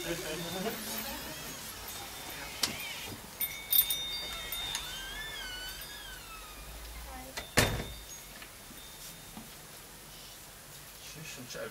Shush, een zo'n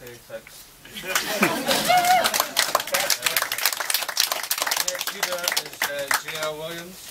Thanks. Next is uh, J.L. Williams.